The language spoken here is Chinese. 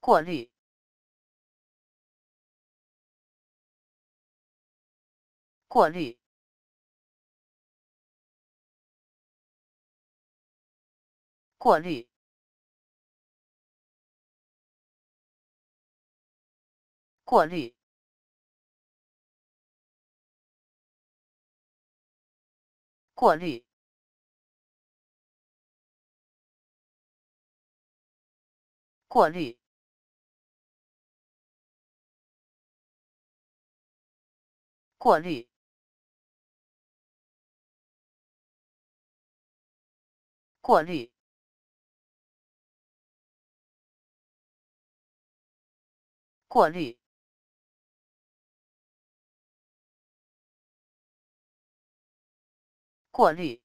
过滤，过滤，过滤，过滤，过滤。过滤，过滤，过滤，过滤，过滤。